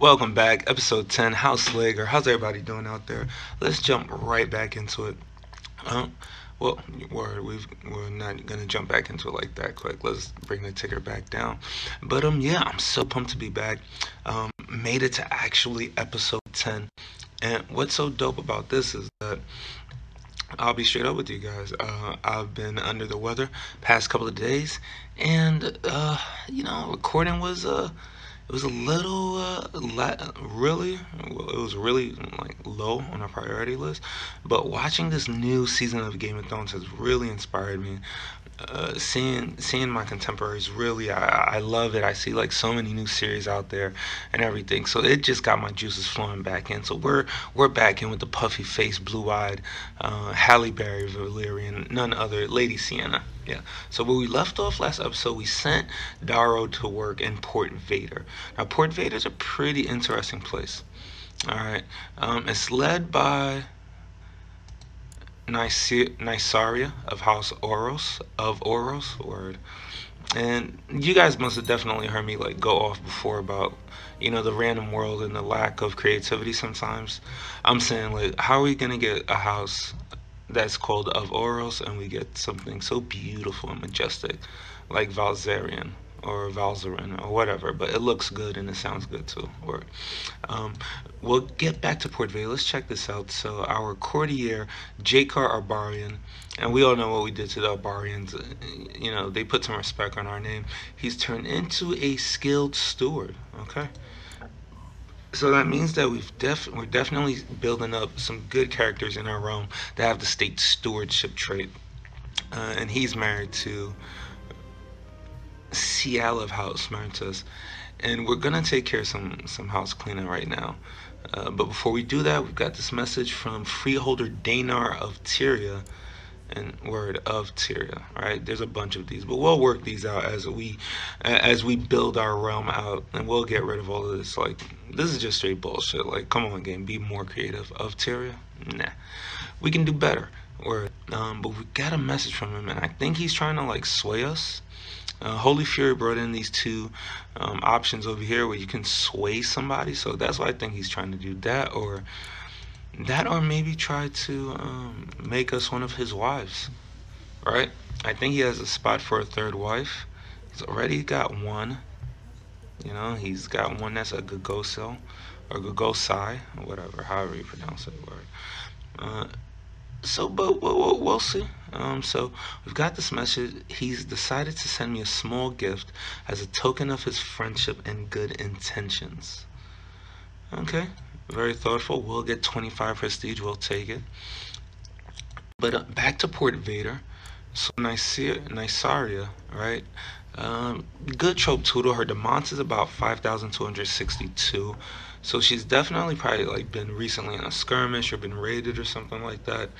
Welcome back, episode 10, House Laegyr. How's everybody doing out there? Let's jump right back into it. Uh, well, we've, we're not gonna jump back into it like that quick. Let's bring the ticker back down. But um, yeah, I'm so pumped to be back. Um, made it to actually episode 10, and what's so dope about this is that I'll be straight up with you guys. Uh, I've been under the weather past couple of days, and uh, you know, recording was uh, it was a little uh, la- really it was really like low on our priority list. But watching this new season of Game of Thrones has really inspired me uh, seeing seeing my contemporaries really I, I love it. I see like so many new series out there and everything. So it just got my juices flowing back in. So we're we're back in with the puffy face blue-eyed uh, halle berry valyrian none other lady sienna. Yeah. So where we left off last episode we sent Daario to work in port vader. Now port vader is a pretty interesting place. All right. Um, it's led by Nysaria of House Oros of Oros word. And you guys must have definitely heard me like go off before about you know the random world and the lack of creativity sometimes. I'm saying like how are we gonna get a house that's called of Oros and we get something so beautiful and majestic like Valzerion or Valzarin or whatever, but it looks good and it sounds good too. Or, um, we'll get back to Port Vale. Let's check this out. So our courtier, Jakar Arbarian, and we all know what we did to the Arbarians. You know, they put some respect on our name. He's turned into a skilled steward. Okay. So that means that we've def we're definitely building up some good characters in our realm that have the state stewardship trait. Uh, and he's married to Ciala of House Merinthus, and we're gonna take care of some some house cleaning right now. Uh, but before we do that, we've got this message from freeholder Danar of Tyria, and word of Tyria. Right? There's a bunch of these, but we'll work these out as we as we build our realm out, and we'll get rid of all of this. Like this is just straight bullshit. Like come on, game, be more creative. Of Tyria, nah, we can do better. Or um, but we got a message from him, and I think he's trying to like sway us uh, Holy Fury brought in these two um, options over here where you can sway somebody. So that's why I think he's trying to do that, or that, or maybe try to um, make us one of his wives, right? I think he has a spot for a third wife. He's already got one. You know, he's got one that's a Gagosel or Gagosai, or whatever, however you pronounce it. Word. Uh, so, but we'll, we'll see. Um, so we've got this message. He's decided to send me a small gift as a token of his friendship and good intentions. Okay, very thoughtful. We'll get 25 prestige. We'll take it. But uh, back to Port Vader. So Nysaria, right? Um, good trope tutor. Her demont is about 5,262. So she's definitely probably like been recently in a skirmish or been raided or something like that.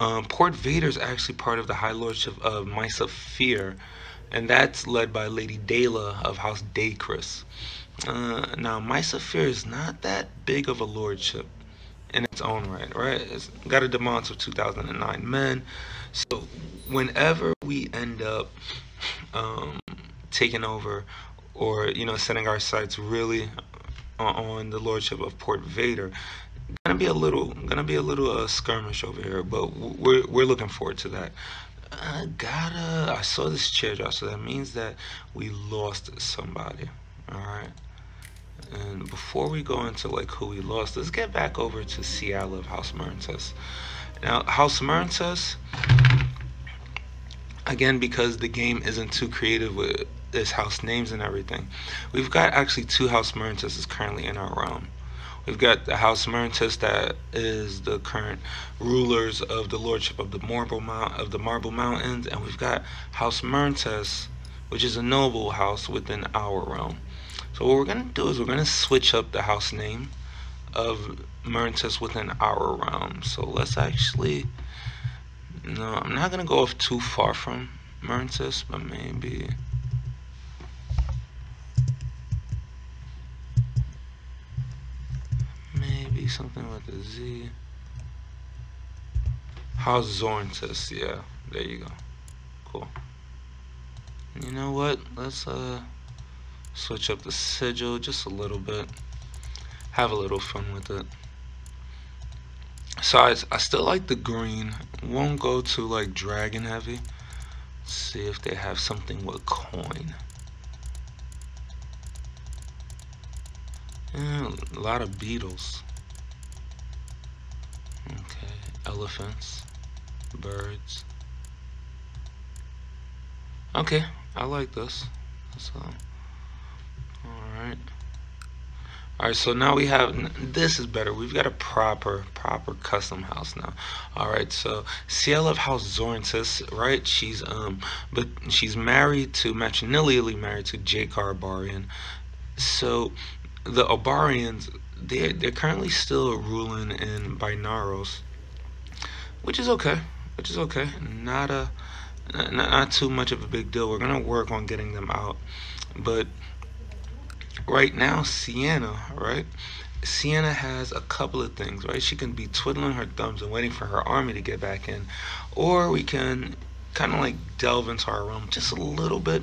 Um, Port Vader is actually part of the High Lordship of Mysa Fear, and that's led by Lady Dayla of House Daycris. Uh, now, Mysa Fear is not that big of a lordship in its own right, right? It's got a demont of 2009 men. So whenever we end up um, taking over or, you know, setting our sights really on the lordship of Port Vader. Gonna be a little, gonna be a little uh, skirmish over here, but we're we're looking forward to that. I gotta. I saw this chair drop, so that means that we lost somebody. All right. And before we go into like who we lost, let's get back over to Ciala of House Merinthus. Now, House Merinthus, again, because the game isn't too creative with this house names and everything. We've got actually two House Merinthus currently in our realm. We've got the House Merinthus that is the current rulers of the lordship of the Marble Mount of the Marble Mountains, and we've got House Merinthus, which is a noble house within our realm. So what we're gonna do is we're gonna switch up the house name of Merinthus within our realm. So let's actually no, I'm not gonna go off too far from Merinthus, but maybe Maybe something with a Z. House Zorntus, yeah. There you go. Cool. You know what? Let's uh switch up the sigil just a little bit. have a little fun with it. So I, I still like the green. Won't go to like dragon heavy. see if they have something with coin. Yeah, a lot of beetles. Okay, elephants, birds. Okay, I like this. So, alright. Alright, so now we have, this is better. We've got a proper, proper custom house now. Alright, so Ciel of House Zorintis, right? She's, um, but she's married to, matrimonially married to Jakar Abarian. So, the Abarians, they're, they're currently still ruling in Binaros, which is okay, which is okay. Not a, not, not too much of a big deal. We're gonna work on getting them out, but right now, Sienna, right? Sienna has a couple of things, right? She can be twiddling her thumbs and waiting for her army to get back in, or we can kind of like delve into our realm just a little bit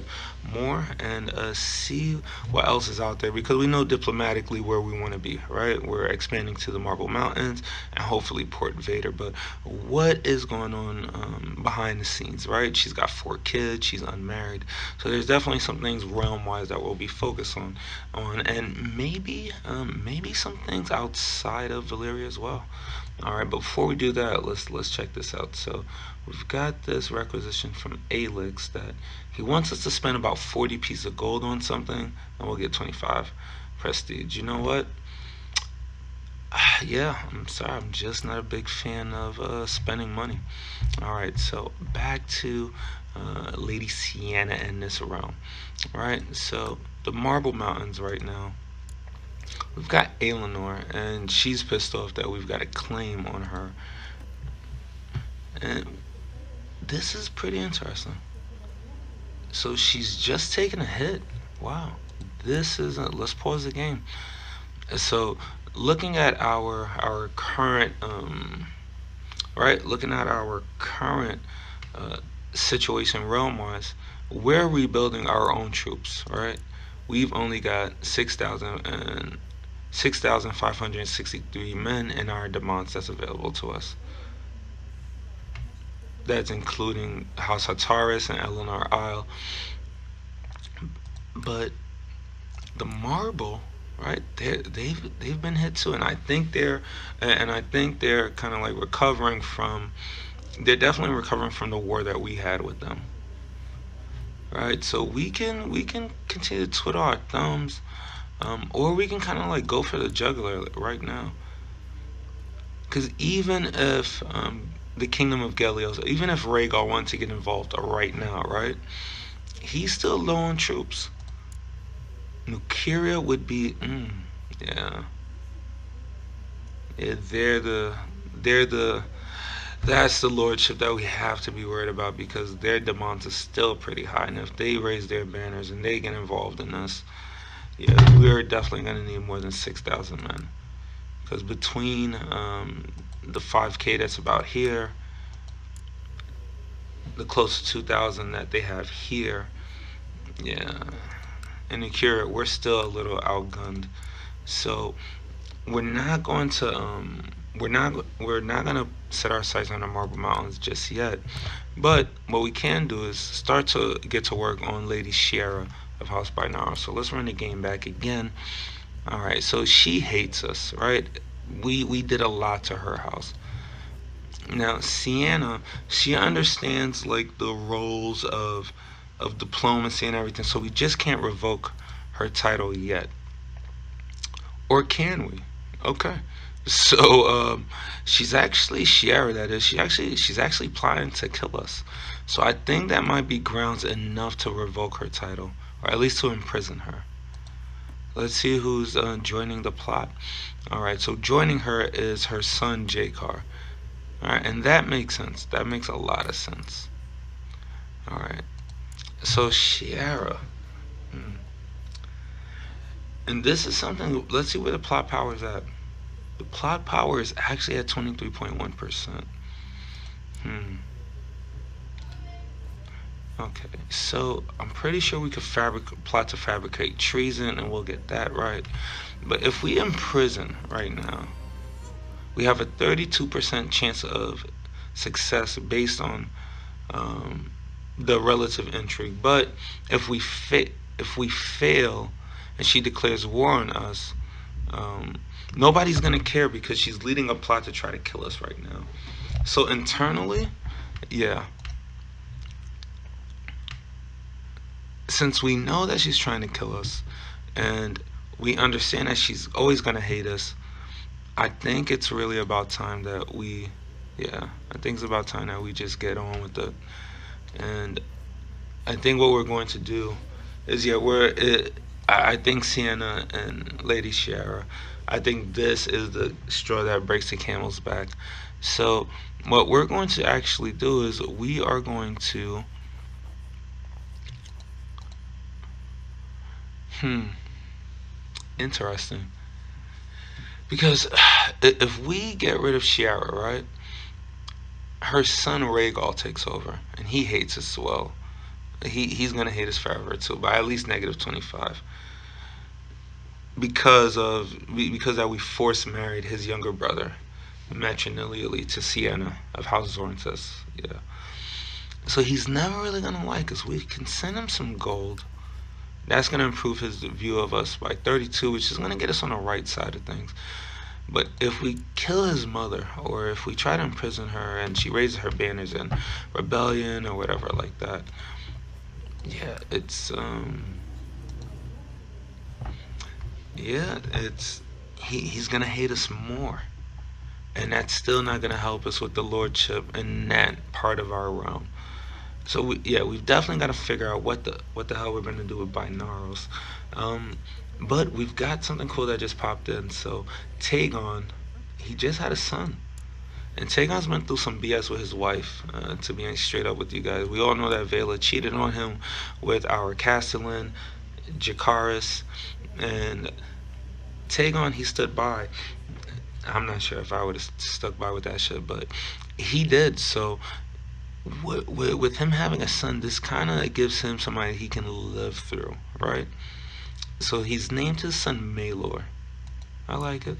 more and uh, see what else is out there because we know diplomatically where we want to be, right? We're expanding to the Marble Mountains and hopefully Port Vader, but what is going on um, behind the scenes, right? She's got four kids, she's unmarried, so there's definitely some things realm-wise that we'll be focused on, on, and maybe, um, maybe some things outside of Valyria as well. All right, but before we do that, let's let's check this out. So we've got this requisition from Alix that he wants us to spend about 40 pieces of gold on something, and we'll get 25 prestige. You know what? Yeah, I'm sorry, I'm just not a big fan of uh, spending money. All right, so back to uh, Lady Sienna and this realm. All right, so the Marble Mountains right now We've got Eleanor, and she's pissed off that we've got a claim on her. And this is pretty interesting. So she's just taken a hit. Wow. This is a, let's pause the game. So looking at our our current um, right, looking at our current uh, situation realm wise, we're rebuilding our own troops, right? We've only got six thousand and 6,563 men in our demands that's available to us. That's including House Hataris and Eleanor Isle. But the marble, right? They've they've been hit too, and I think they're and I think they're kind of like recovering from. They're definitely recovering from the war that we had with them. Right, so we can we can continue to twiddle our thumbs um, or we can kind of like go for the juggler right now. Because even if um, the Kingdom of Gelios, even if Rhaegar wants to get involved right now, right? He's still low on troops. Nukeria would be, mm, yeah. Yeah, they're the, they're the, that's the lordship that we have to be worried about because their demands are still pretty high. And if they raise their banners and they get involved in this, yeah, we are definitely going to need more than 6,000 men. Because between um, the 5K that's about here, the close to 2,000 that they have here, yeah, in the cure, we're still a little outgunned. So we're not going to, um, we're not, we're not going to set our sights on the Marble Mountains just yet. But what we can do is start to get to work on Lady Sierra of House Binaro. So let's run the game back again. All right, so she hates us, right? We we did a lot to her house. Now Sienna, she understands like the roles of of diplomacy and everything, so we just can't revoke her title yet. Or can we? Okay. So um, she's actually Sierra. That is, she actually she's actually planning to kill us. So I think that might be grounds enough to revoke her title or at least to imprison her. Let's see who's uh, joining the plot. All right, so joining her is her son Jakar. All right, and that makes sense. That makes a lot of sense. All right, so Shiara. Hmm. And this is something, let's see where the plot power is at. The plot power is actually at 23.1%. Hmm. Okay, so I'm pretty sure we could fabric plot to fabricate treason, and we'll get that right. But if we imprison right now, we have a 32% chance of success based on um, the relative intrigue. But if we fa- if we fail, and she declares war on us, um, nobody's gonna care because she's leading a plot to try to kill us right now. So internally, yeah. Since we know that she's trying to kill us, and we understand that she's always gonna hate us, I think it's really about time that we, yeah, I think it's about time that we just get on with it. And I think what we're going to do is, yeah, we're. It, I think Sienna and Lady Shiera, I think this is the straw that breaks the camel's back. So what we're going to actually do is we are going to hmm interesting because if we get rid of Shiera, right, her son Rhaegal takes over, and he hates us as well. He he's gonna hate us forever too, by at least negative twenty five. Because of because that we force married his younger brother, matrilineally to Sienna of House Zorinthus. Yeah. So he's never really gonna like us. We can send him some gold. That's gonna improve his view of us by 32, which is gonna get us on the right side of things. But if we kill his mother, or if we try to imprison her and she raises her banners in rebellion or whatever like that, yeah, it's um, yeah, it's he he's gonna hate us more, and that's still not gonna help us with the lordship in that part of our realm. So we, yeah, we've definitely got to figure out what the what the hell we're gonna do with Binaros. Um, but we've got something cool that just popped in. So Taegon, he just had a son. And Taegon's been through some BS with his wife, uh, to be straight up with you guys. We all know that Vaela cheated on him with our Castellan, Jacaerys, and Taegon, he stood by. I'm not sure if I would have stuck by with that shit, but he did. So with, with, him having a son, this kind of gives him somebody he can live through, right? So he's named his son Maelor. I like it.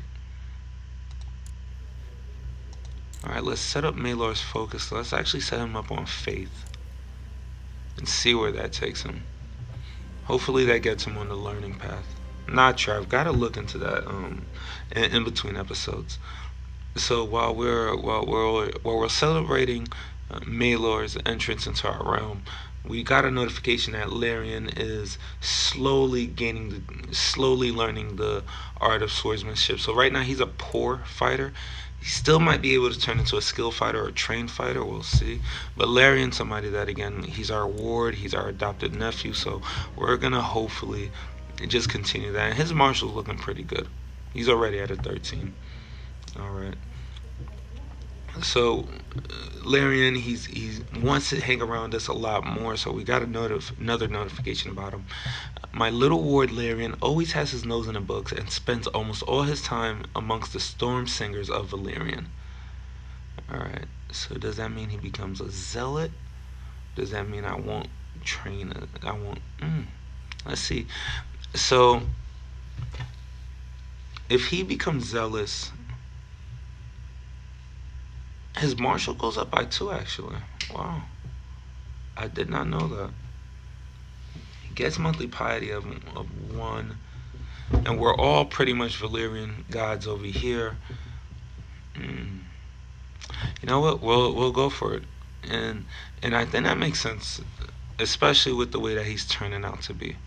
Alright, let's set up Maelor's focus. Let's actually set him up on faith. And see where that takes him. Hopefully that gets him on the learning path. Not sure. I've got to look into that um, in, in between episodes. So while we're while we're while we're celebrating uh, Maelor's entrance into our realm, we got a notification that Larian is slowly gaining, the, slowly learning the art of swordsmanship. So right now he's a poor fighter. He still might be able to turn into a skilled fighter or a trained fighter. We'll see. But Larian, somebody that again, he's our ward. He's our adopted nephew. So we're gonna hopefully just continue that. And his marshal's looking pretty good. He's already at a 13. All right so uh, Laerion, he's he wants to hang around us a lot more. So we got a notif- another notification about him. My little ward Laerion always has his nose in the books and spends almost all his time amongst the storm singers of Valyrian. All right. So does that mean he becomes a zealot? Does that mean I won't train? A, I won't. Mm, let's see. So if he becomes zealous his martial goes up by two, actually. Wow. I did not know that. He gets monthly piety of, of one. And we're all pretty much Valyrian gods over here. Mm. You know what? We'll we'll go for it. And and I think that makes sense, especially with the way that he's turning out to be.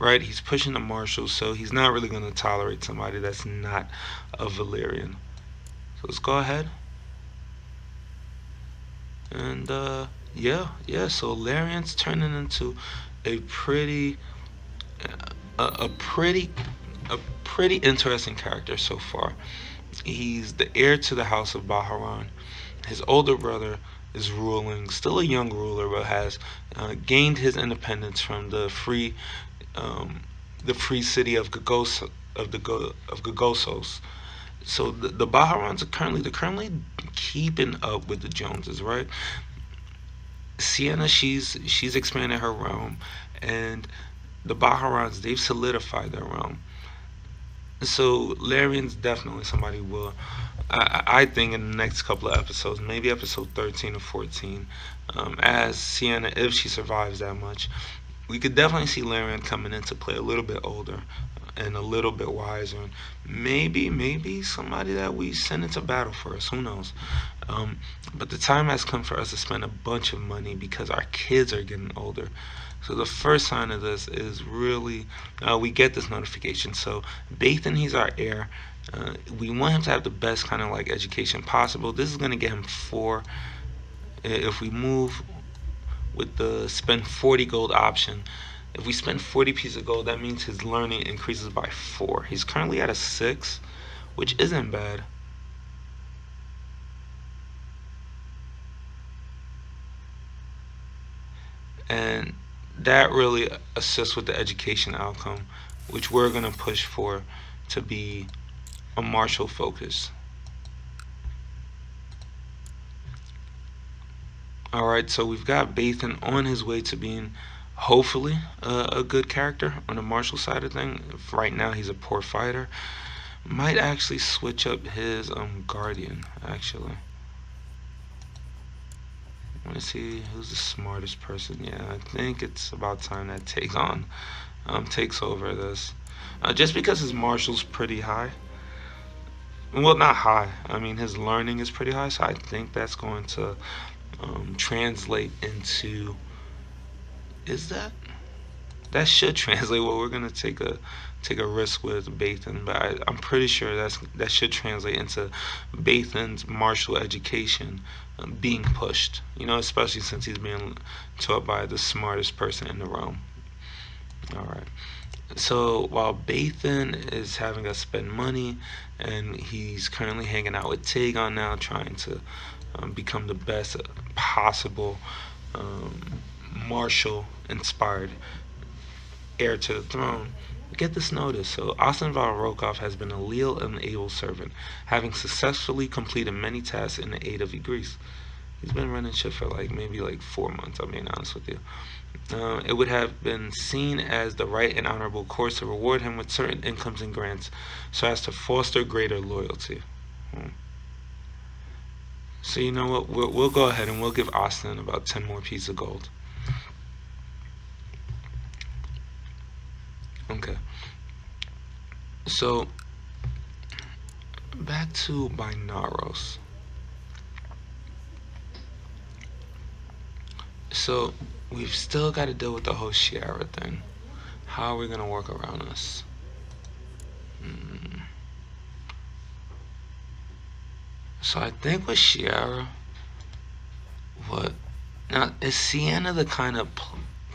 Right? He's pushing the marshals, so he's not really going to tolerate somebody that's not a Valyrian. So let's go ahead. And uh, yeah, yeah. So Laerion's turning into a pretty, a, a pretty, a pretty interesting character so far. He's the heir to the House of Bahamron. His older brother is ruling, still a young ruler, but has uh, gained his independence from the free, um, the free city of Gagos, of the of Gagosos so the, the Baharons are currently they're currently keeping up with the Joneses, right? Sienna, she's she's expanded her realm, and the Baharans they've solidified their realm. So Larian's definitely somebody will. I, I think in the next couple of episodes, maybe episode 13 or 14, um, as Sienna, if she survives that much, we could definitely see Larian coming into play a little bit older and a little bit wiser. And maybe, maybe somebody that we send into battle for us. Who knows? Um, but the time has come for us to spend a bunch of money because our kids are getting older. So the first sign of this is really uh, we get this notification. So Bathan, he's our heir. Uh, we want him to have the best kind of like education possible. This is going to get him four. If we move with the spend 40 gold option, if we spend 40 pieces of gold, that means his learning increases by four. He's currently at a six, which isn't bad. And that really assists with the education outcome, which we're going to push for to be a martial focus. Alright, so we've got Bathan on his way to being hopefully uh, a good character on the martial side of thing. Right now he's a poor fighter. Might actually switch up his um guardian actually. I want to see who's the smartest person. Yeah, I think it's about time that takes on um, takes over this. Uh, just because his martial's pretty high. Well, not high. I mean, his learning is pretty high, so I think that's going to um, translate into is that that should translate well we're gonna take a take a risk with Bathan but I, am pretty sure that's that should translate into Bathan's martial education um, being pushed you know especially since he's being taught by the smartest person in the room. all right so while Bathan is having us spend money and he's currently hanging out with Taegon now trying to um, become the best possible um, martial inspired heir to the throne. Get this notice. So Austin Val Rokov has been a leal and able servant, having successfully completed many tasks in the aid of Greece. He's been running shit for like maybe like four months, I'm being honest with you. Uh, it would have been seen as the right and honorable course to reward him with certain incomes and grants so as to foster greater loyalty. Hmm. So you know what? We'll, we'll go ahead and we'll give Austin about 10 more pieces of gold. Okay. So back to Binaros. So we've still got to deal with the whole Shiara thing. How are we gonna work around this? Hmm. So I think with Shiara, what now is Sienna the kind of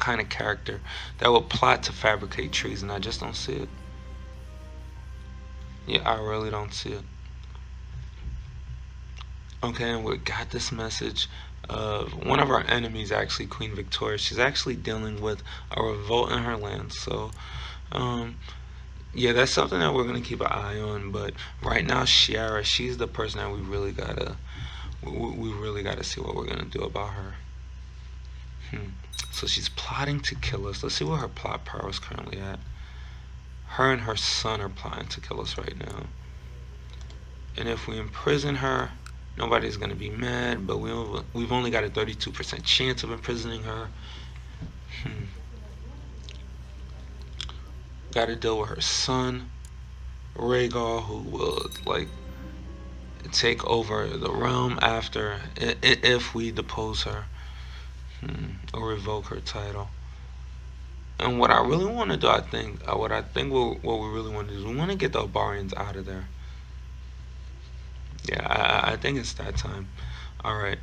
kind of character that would plot to fabricate treason. I just don't see it. Yeah, I really don't see it. Okay, and we got this message of one of our enemies, actually Queen Victoria. She's actually dealing with a revolt in her land. So, um, yeah, that's something that we're gonna keep an eye on. But right now, Shiara, she's the person that we really gotta, we, we really gotta see what we're gonna do about her. Hmm. So she's plotting to kill us. Let's see where her plot power is currently at. Her and her son are plotting to kill us right now. And if we imprison her, nobody's going to be mad, but we, we've only got a 32% chance of imprisoning her. Hmm. Got to deal with her son, Rhaegal, who will, like, take over the realm after, if we depose her. Hmm, or revoke her title. And what I really want to do, I think, uh, what I think what, what we really want to do is we want to get the Albarians out of there. Yeah, I, I think it's that time. All right.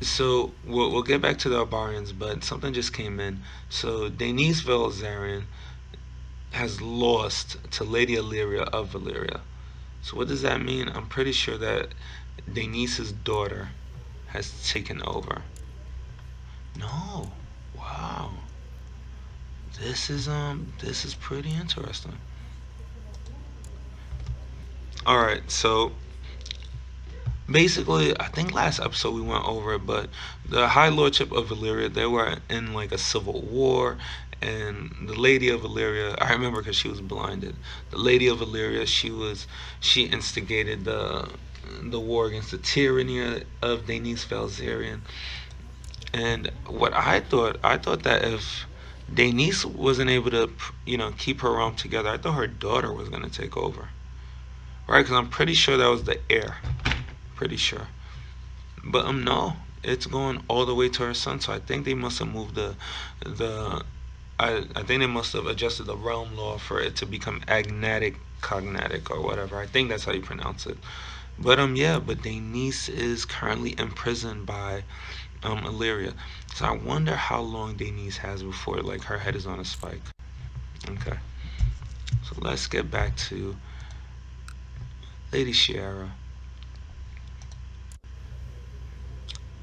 So we'll, we'll get back to the Albarians, but something just came in. So Daenys Velazarian has lost to Lady Illyria of Valyria. So what does that mean? I'm pretty sure that Daenys' daughter has taken over. No. Wow. This is um this is pretty interesting. Alright, so basically, I think last episode we went over it, but the High Lordship of Valyria, they were in like a civil war, and the Lady of Valyria, I remember because she was blinded. The Lady of Valyria, she was, she instigated the the war against the tyranny of Daenerys Valzerian. And what I thought, I thought that if Denise wasn't able to, you know, keep her realm together, I thought her daughter was going to take over. Right? Because I'm pretty sure that was the heir. Pretty sure. But um, no, it's going all the way to her son. So I think they must have moved the, the, I, I think they must have adjusted the realm law for it to become agnatic cognatic or whatever. I think that's how you pronounce it. But um yeah, but Denise is currently imprisoned by um Illyria. So I wonder how long Daenerys has before like her head is on a spike. Okay. So let's get back to Lady Shiera.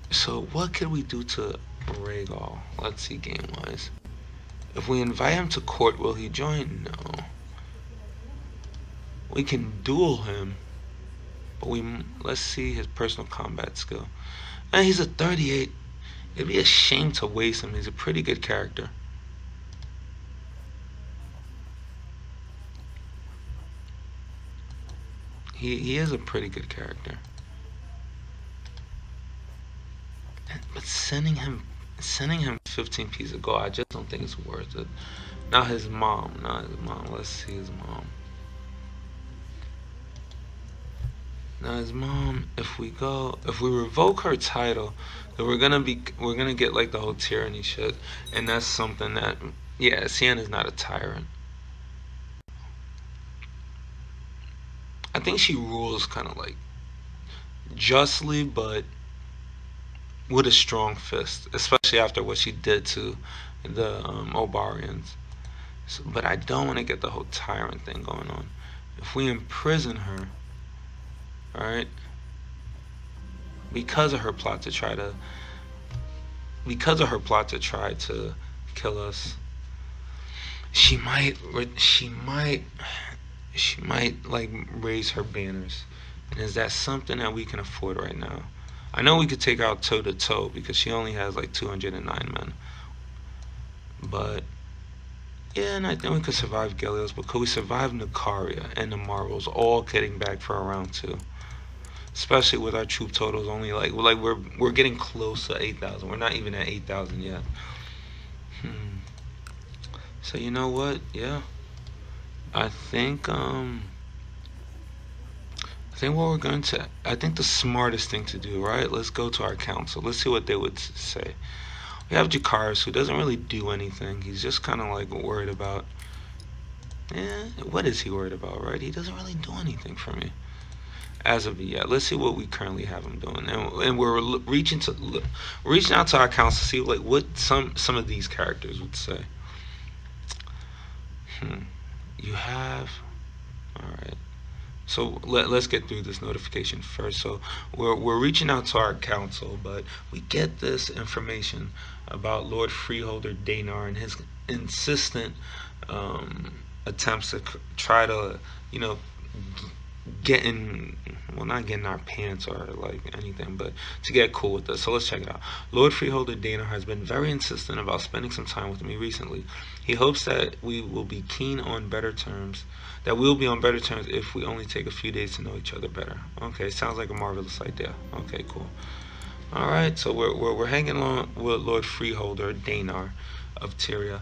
So what can we do to Rhaegal? Let's see game wise. If we invite him to court, will he join? No. We can duel him. But we let's see his personal combat skill. And he's a 38. It'd be a shame to waste him. He's a pretty good character. He he is a pretty good character. But sending him sending him 15 pieces of gold, I just don't think it's worth it. Not his mom, not his mom. Let's see his mom. Now his mom, if we go, if we revoke her title, then we're gonna be, we're gonna get like the whole tyranny shit, and that's something that, yeah, Sienna's not a tyrant. I think she rules kind of like justly, but with a strong fist, especially after what she did to the um, Obarians. So, but I don't want to get the whole tyrant thing going on. If we imprison her, Alright? Because of her plot to try to because of her plot to try to kill us she might she might she might like raise her banners. And is that something that we can afford right now? I know we could take out toe to toe because she only has like 209 men. But yeah and I think we could survive Gelios but could we survive Nikaria and the Marvels all getting back for a round two especially with our troop totals only like we're like we're we're getting close to 8,000. We're not even at 8,000 yet. Hmm. So you know what? Yeah. I think um I think what we're going to I think the smartest thing to do, right? Let's go to our council. Let's see what they would say. We have Jacaerys who doesn't really do anything. He's just kind of like worried about yeah, what is he worried about, right? He doesn't really do anything for me as of yet. Let's see what we currently have them doing, and, and we're reaching to reaching out to our accounts to see like what some some of these characters would say. Hmm. You have, all right. So let, let's get through this notification first. So we're, we're reaching out to our council, but we get this information about Lord Freeholder Daenar and his insistent um, attempts to try to, you know, getting well not getting our pants or like anything but to get cool with us so let's check it out. Lord freeholder dana has been very insistent about spending some time with me recently. He hopes that we will be keen on better terms that we'll be on better terms if we only take a few days to know each other better. Okay sounds like a marvelous idea. Okay cool. All right so we're, we're, we're hanging along with lord freeholder danar of tyria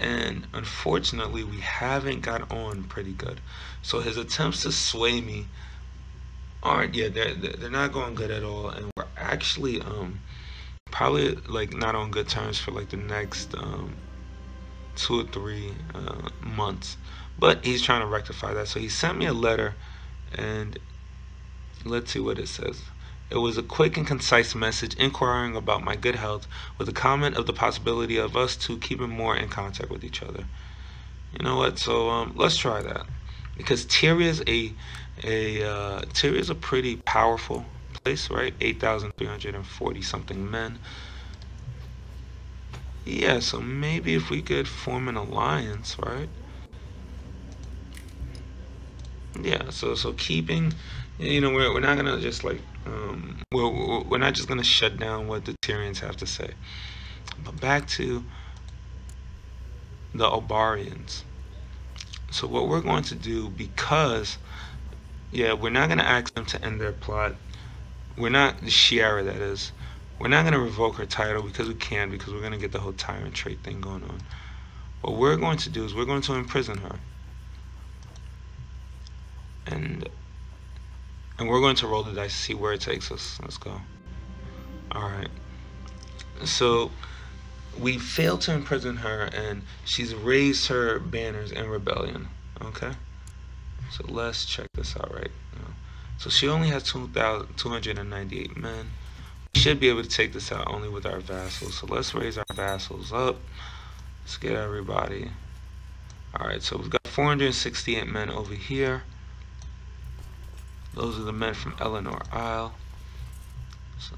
and unfortunately we haven't got on pretty good. So his attempts to sway me aren't yeah they're they're not going good at all. And we're actually um probably like not on good terms for like the next um two or three uh, months. But he's trying to rectify that. So he sent me a letter and let's see what it says it was a quick and concise message inquiring about my good health with a comment of the possibility of us two keeping more in contact with each other. You know what? So um, let's try that because Tyria is a a uh, Tyria is a pretty powerful place, right? Eight thousand three hundred and forty something men. Yeah, so maybe if we could form an alliance, right? yeah so so keeping you know we're, we're not gonna just like um, we're, we're not just gonna shut down what the Tyrians have to say but back to the Obarians so what we're going to do because yeah we're not gonna ask them to end their plot. We're not the Shiera that is. We're not gonna revoke her title because we can because we're gonna get the whole tyrant trait thing going on. What we're going to do is we're going to imprison her. And and we're going to roll the dice to see where it takes us. Let's go. Alright. So we failed to imprison her and she's raised her banners in rebellion. Okay? So let's check this out right now. So she only has 298 men. We should be able to take this out only with our vassals. So let's raise our vassals up. Let's get everybody. Alright, so we've got 468 men over here. Those are the men from Eleanor Isle. So,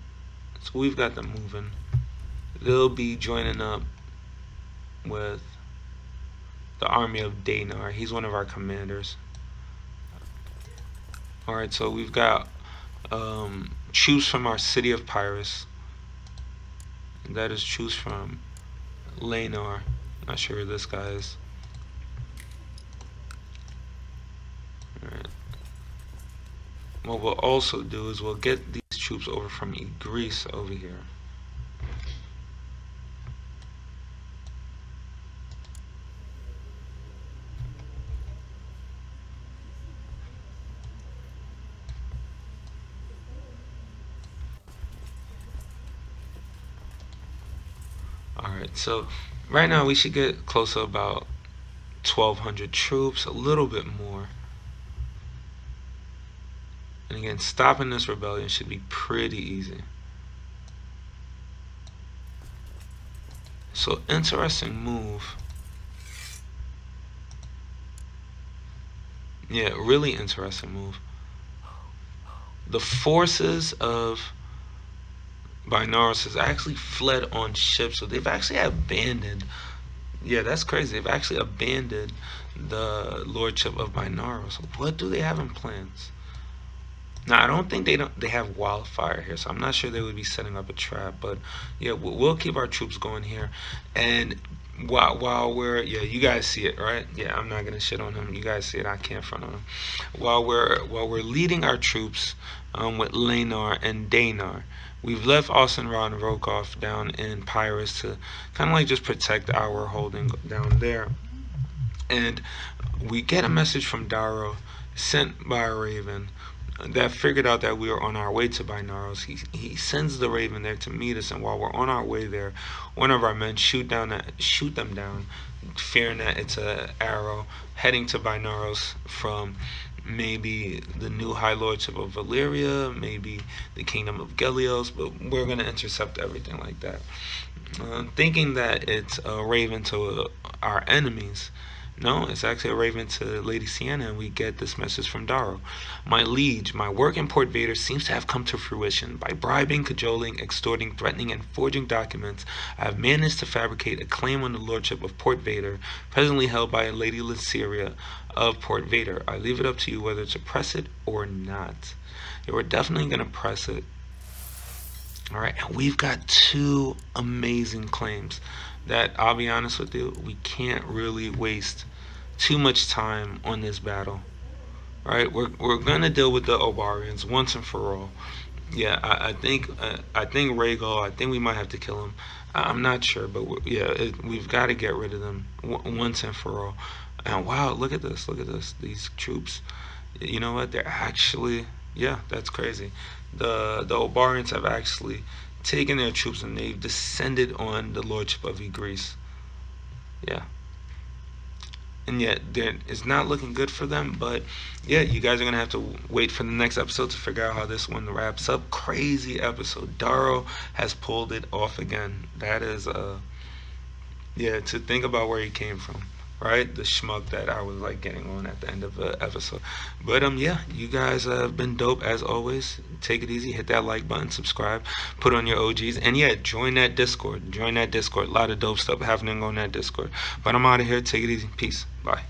so we've got them moving. They'll be joining up with the army of Danar. He's one of our commanders. Alright, so we've got um, choose from our city of Pyrrhus. And that is choose from Laenor. Not sure who this guy is. What we'll also do is we'll get these troops over from Greece over here. Alright, so right now we should get close to about 1,200 troops, a little bit more. And again, stopping this rebellion should be pretty easy. So interesting move. Yeah, really interesting move. The forces of Binaros has actually fled on ships, so they've actually abandoned. Yeah, that's crazy. They've actually abandoned the lordship of Binaros. What do they have in plans? Now I don't think they don't they have wildfire here, so I'm not sure they would be setting up a trap. But yeah, we'll, keep our troops going here, and while while we're yeah, you guys see it right? Yeah, I'm not gonna shit on him. You guys see it. I can't front on him. While we're while we're leading our troops um, with Laenor and Danar. We've left Austenra and Rokoff down in Pyrrhus to kind of like just protect our holding down there. And we get a message from Darrow sent by a raven that figured out that we were on our way to Binaros, he, he sends the raven there to meet us. And while we're on our way there, one of our men shoot down that, shoot them down, fearing that it's an arrow heading to Binaros from maybe the new High Lordship of Valyria, maybe the Kingdom of Gelios, but we're going to intercept everything like that. Uh, thinking that it's a raven to uh, our enemies, no, it's actually a raven to Lady Sienna, and we get this message from Darrow. My liege, my work in Port Vader seems to have come to fruition. By bribing, cajoling, extorting, threatening, and forging documents, I have managed to fabricate a claim on the lordship of Port Vader, presently held by Lady Lysaria of Port Vader. I leave it up to you whether to press it or not. Yeah, we're definitely going to press it. All right, and we've got two amazing claims that I'll be honest with you, we can't really waste too much time on this battle. Right? We're we're gonna deal with the Obarians once and for all. Yeah, I, I think uh, I think Rhaegal. I think we might have to kill him. I'm not sure, but yeah, it, we've got to get rid of them once and for all. And wow, look at this! Look at this! These troops. You know what? They're actually yeah, that's crazy. The the Obarians have actually taken their troops and they've descended on the lordship of Greece. Yeah. And yet, it's not looking good for them. But yeah, you guys are gonna have to wait for the next episode to figure out how this one wraps up. Crazy episode. Darrow has pulled it off again. That is uh, yeah, to think about where he came from right? The schmuck that I was like getting on at the end of the episode. But um, yeah, you guys have been dope as always. Take it easy, hit that like button, subscribe, put on your OGs, and yeah, join that Discord. Join that Discord. A lot of dope stuff happening on that Discord. But I'm out of here. Take it easy. Peace. Bye.